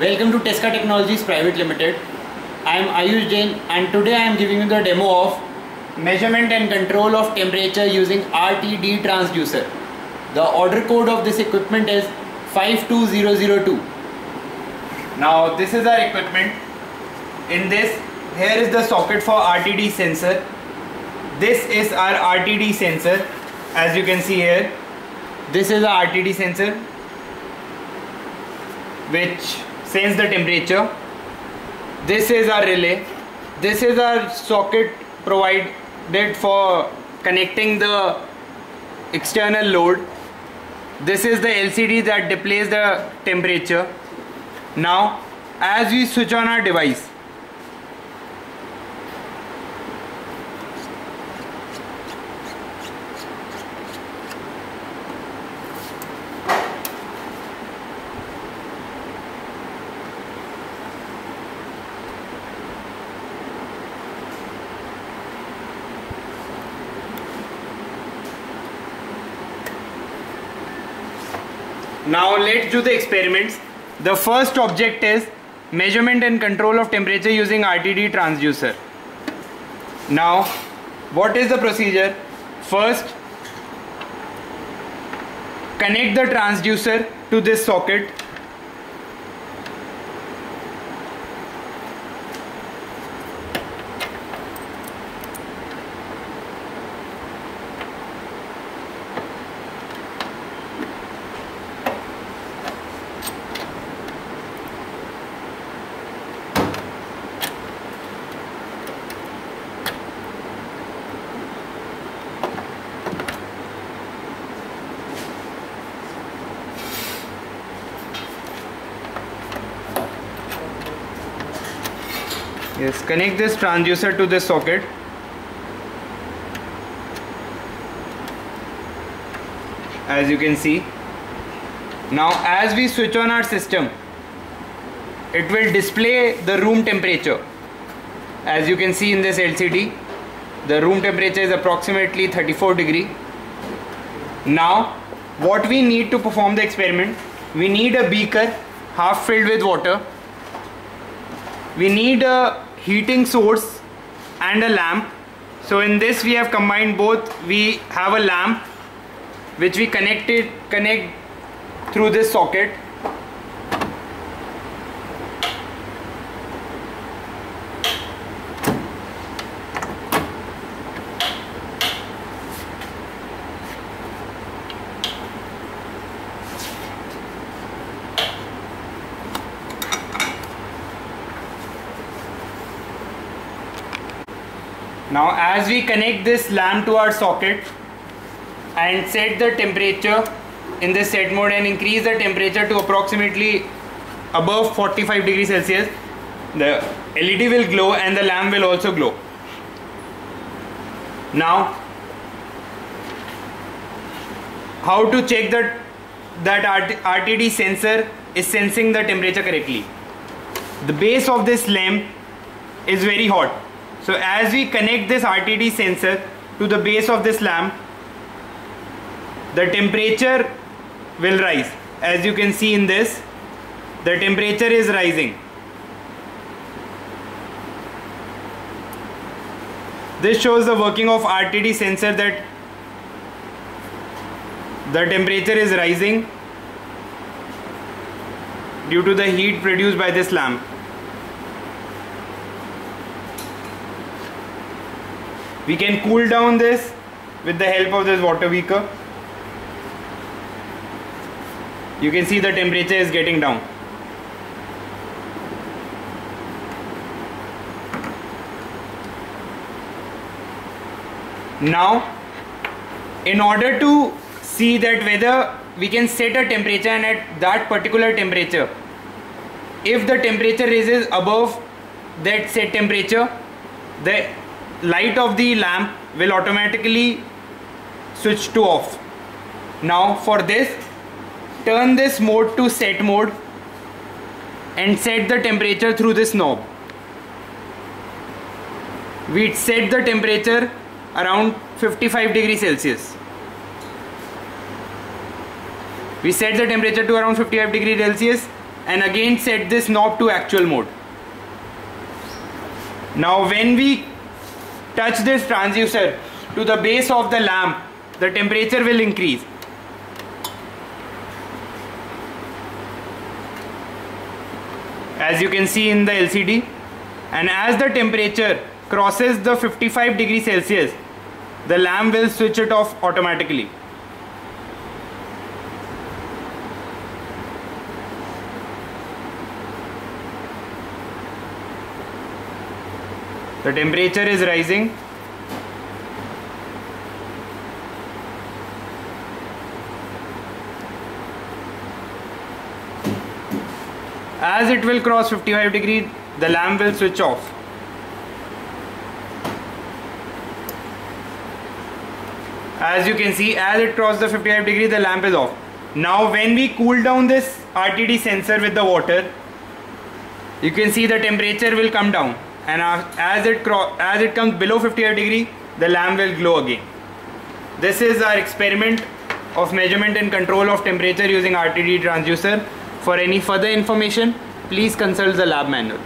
Welcome to Tesca Technologies Private Limited. I am Ayush Jain and today I am giving you the demo of measurement and control of temperature using RTD transducer. The order code of this equipment is 52002. Now this is our equipment. In this, here is the socket for RTD sensor. This is our RTD sensor as you can see here. This is a RTD sensor which sense the temperature. This is our relay. This is our socket provided for connecting the external load. This is the LCD that displays the temperature. Now as we switch on our device Now let's do the experiments. The first object is measurement and control of temperature using RTD transducer. Now what is the procedure? First connect the transducer to this socket yes connect this transducer to this socket. As you can see. Now as we switch on our system it will display the room temperature. As you can see in this LCD the room temperature is approximately 34 degree. Now what we need to perform the experiment we need a beaker half filled with water we need a heating source and a lamp. So in this we have combined both. We have a lamp which we connected connect through this socket Now as we connect this lamp to our socket and set the temperature in this set mode and increase the temperature to approximately above 45 degrees Celsius the LED will glow and the lamp will also glow. Now how to check that that RTD sensor is sensing the temperature correctly. The base of this lamp is very hot so as we connect this RTD sensor to the base of this lamp, the temperature will rise. As you can see in this, the temperature is rising. This shows the working of RTD sensor that the temperature is rising due to the heat produced by this lamp. We can cool down this with the help of this water beaker you can see the temperature is getting down. Now in order to see that whether we can set a temperature and at that particular temperature if the temperature rises above that set temperature the light of the lamp will automatically switch to off. Now for this turn this mode to set mode and set the temperature through this knob. We set the temperature around 55 degrees celsius. We set the temperature to around 55 degrees celsius and again set this knob to actual mode. Now when we touch this transducer to the base of the lamp, the temperature will increase. As you can see in the LCD and as the temperature crosses the 55 degree Celsius, the lamp will switch it off automatically. The temperature is rising. As it will cross 55 degree, the lamp will switch off. As you can see, as it crosses the 55 degree, the lamp is off. Now when we cool down this RTD sensor with the water, you can see the temperature will come down and as it as it comes below 58 degree the lamp will glow again. This is our experiment of measurement and control of temperature using RTD transducer. For any further information please consult the lab manual